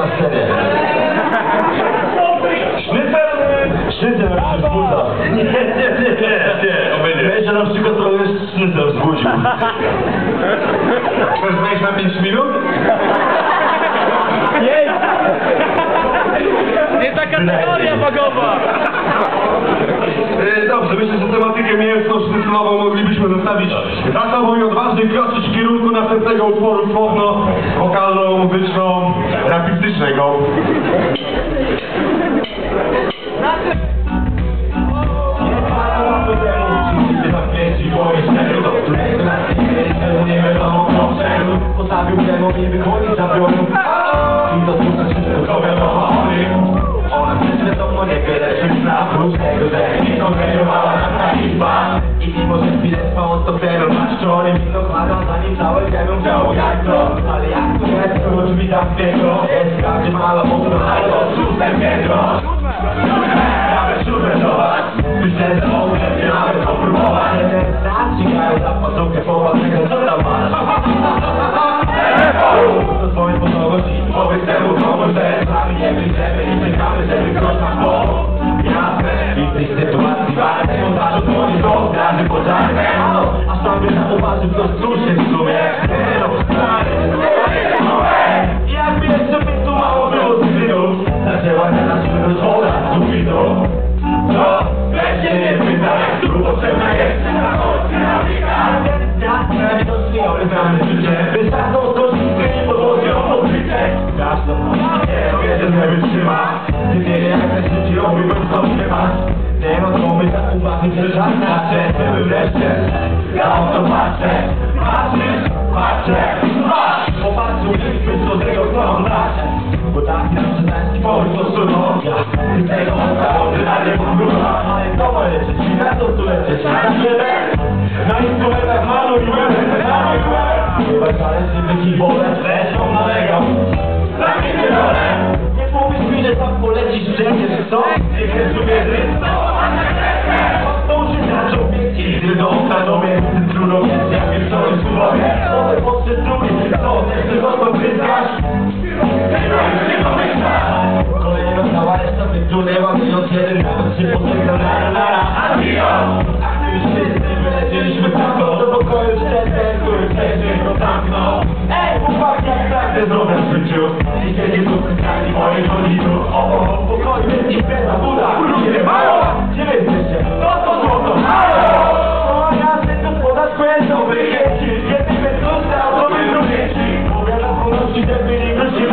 na scenie. Sznycel! Sznycel wzbudza. Nie, nie, nie, nie, nie, się na przykład trochę sznycel wzbudził. Chcesz wejść na 5 minut? Nie ta kategoria wagowa! E, Dobrze, myślę, że tematykę mięsną sznycelową moglibyśmy zostawić za sobą i odważnie kroczyć w kierunku następnego utworu słowno, wokalno, rapistycznego. Postawił demon i to nie na że nie na to kładą zanim jak to Ale jak drzwi zamknięto Jest każdy mała mocno, ale to szóste piętro Nawet siódme do was Myślę, że mogę nawet popróbować. Grają za pasówkę poważnego, co tam masz? To twoje podobności Powiedz temu komuś, że sami nie wyjdziemy i czekamy, żeby ktoś nam w tej sytuacji walkę montażu to nie są zdrady pożarne A sobie zauważył, to struszy w sumie my zauważyć, że żadna szczęście wreszcie Ja o to patrzę, patrzysz, patrzę, patrz co tego chcą dać Bo tak nam przyznać pomysł to suno Ty tego ekstraordynarnie podróża. Ale kto ma leczyć, na tu na siebie Na manu i na mnie nie powiedz mi, że tam polecisz wszędzie, że co? Nie Minąc jeden nawet się pożegnał Nara, nara, adios A gdy już wszyscy wylecieliśmy tako Do pokoju ten, który wcześniej go zamknął. Ej, chłopaki, jak prawdę zdrowe w życiu? I siedzi tu skali moich rodziców. O, o, w pokoju jest impreza, buda Ludzie, mało, gdzie wy jesteście? To to złoto, halo! Chcę tu podać kwestią wyjęci Jesteśmy tu z autowy drugieci Powiadam północy, że byli wrócimy